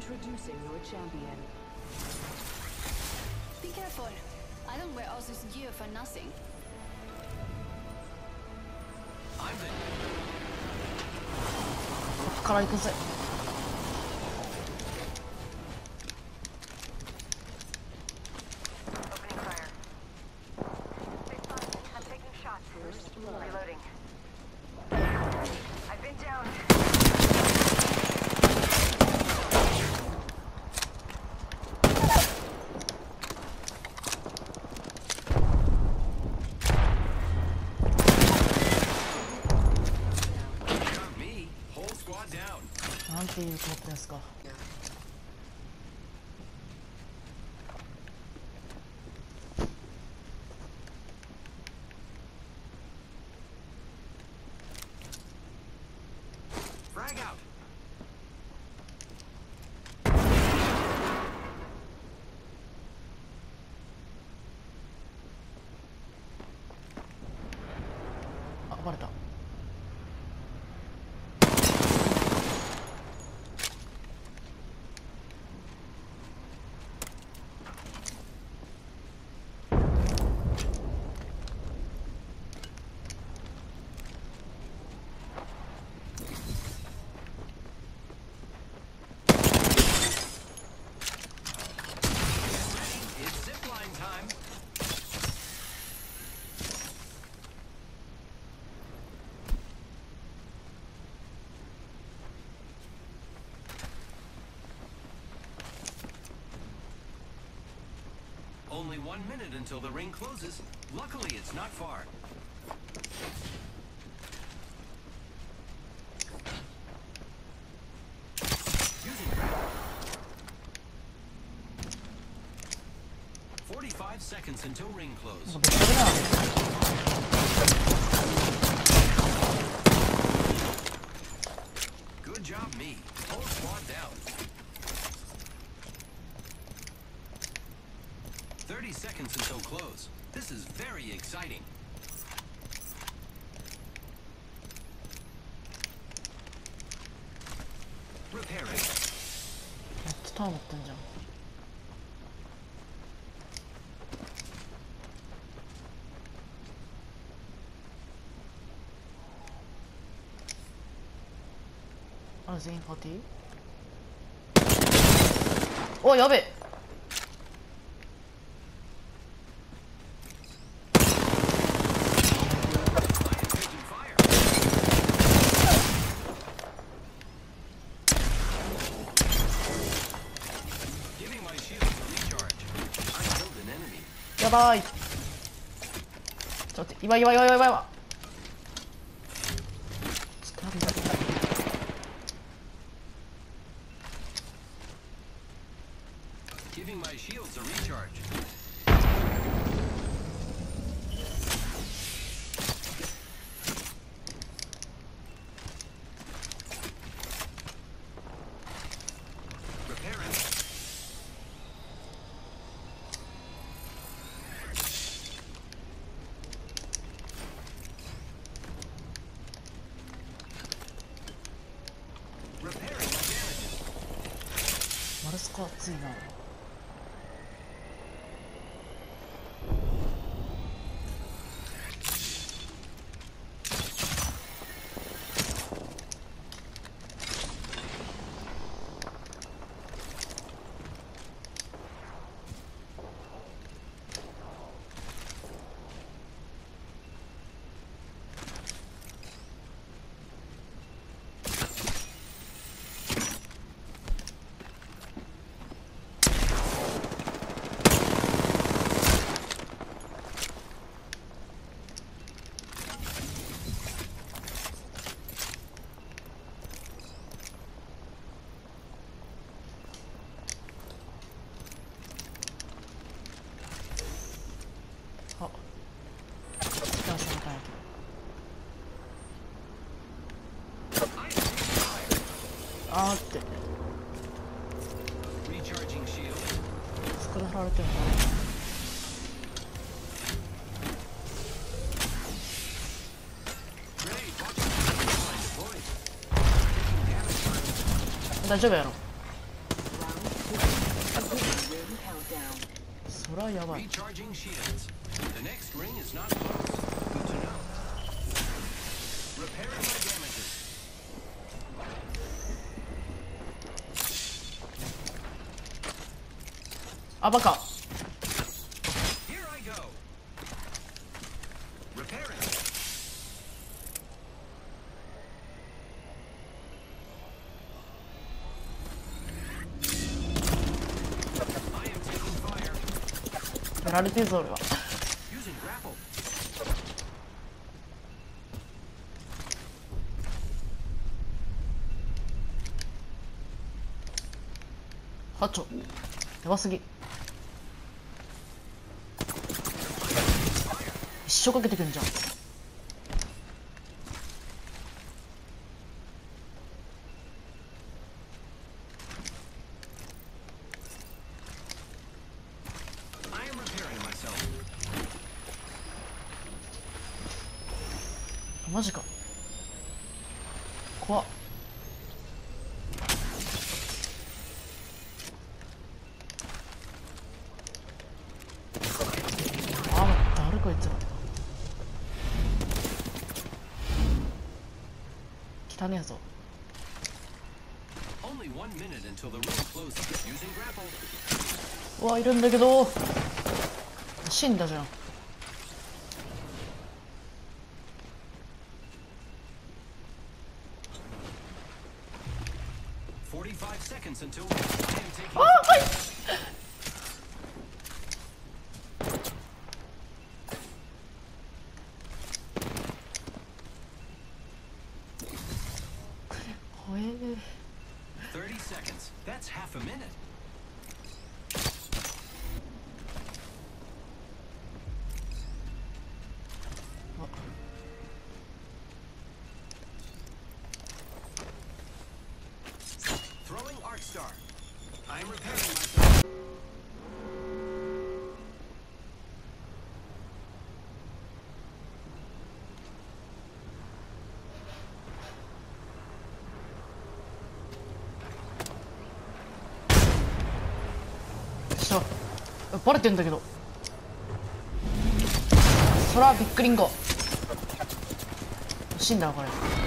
Introducing your champion. Be careful. I don't wear all this gear for nothing. I'm the ていうことですか。暴れた。'Only one minute until the ring closes. Luckily, it's not far. 45 seconds until ring close. Very exciting. Repairing. めっちゃターン持ってんじゃやばい。ちょっと待って今今今今今ちょっと待って待って待って Giving my shields a recharge. Repairing. マルスコ熱いな。なって。少なれてるな大丈夫やろ。そやばい。あバカやられてるぞ俺は。ハチョ、やばすぎ。生かけてくんじゃんマジか怖っあ待って誰こいつらたねやぞ。うわ、いるんだけど。死。あ、はい。Half a minute. Throwing arc star. I am repairing myself. しょバレてんだけど。そらびっくりんご。死んだわこれ。